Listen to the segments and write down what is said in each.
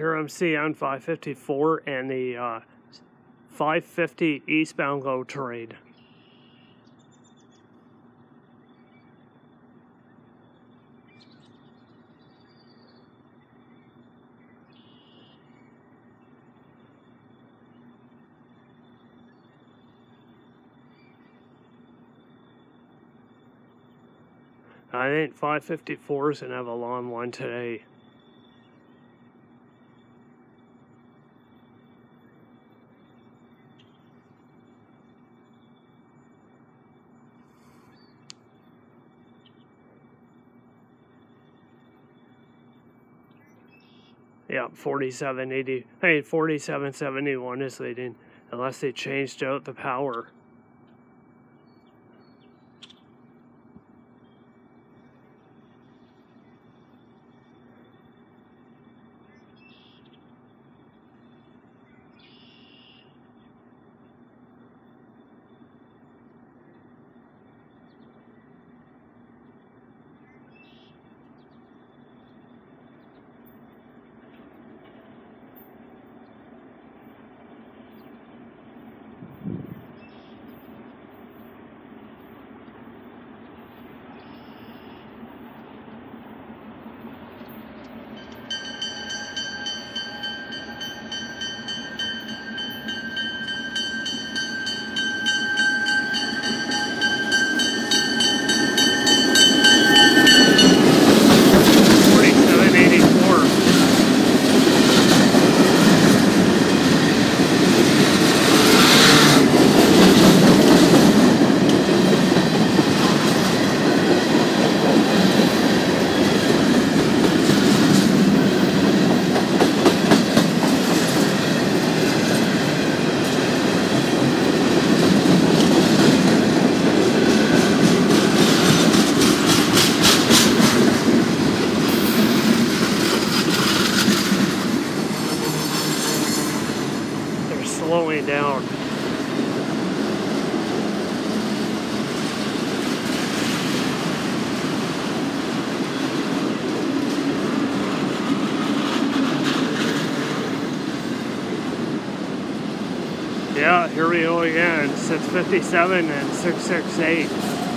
here I'm CN 554 and the uh, 550 eastbound low trade. I think 554 is going to have a long one today. Yeah, 4780. Hey, 4771 is leading, unless they changed out the power. Slowing down. Yeah, here we go again. 657 and 668.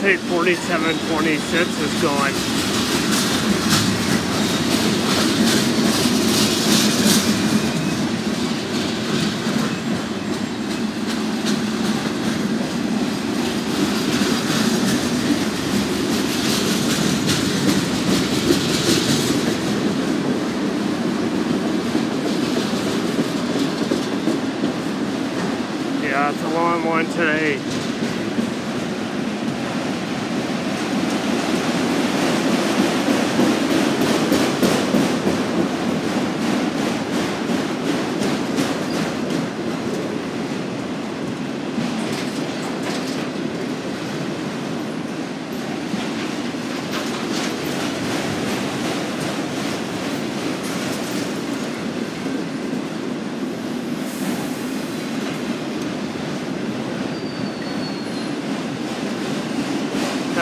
Say 4726 is going. Yeah, it's a long one today.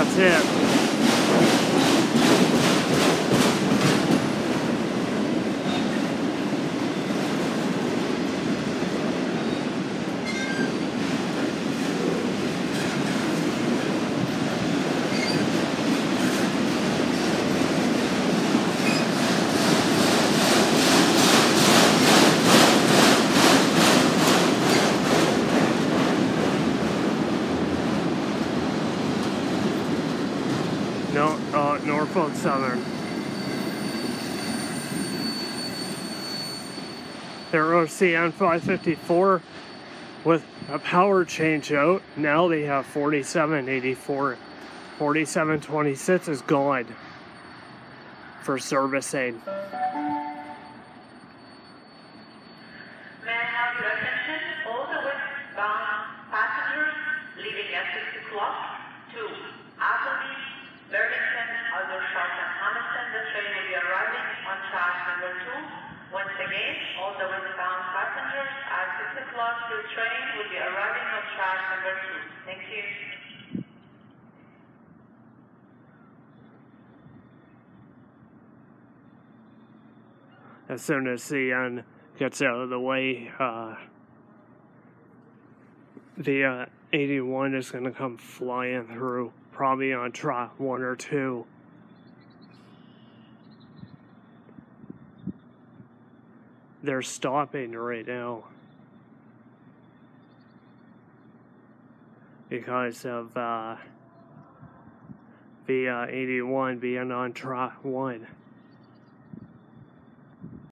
That's it. No, Norfolk Southern. They're OCN 554 with a power change out. Now they have 4784. 4726 is gone. for servicing. The train will be arriving on track number 2. Once again, all the westbound passengers at 6 o'clock, your train will be arriving on track number 2. Thank you. As soon as CN gets out of the way, uh, the uh, 81 is going to come flying through, probably on track one or two. They're stopping right now because of uh, the uh, 81 being on track one.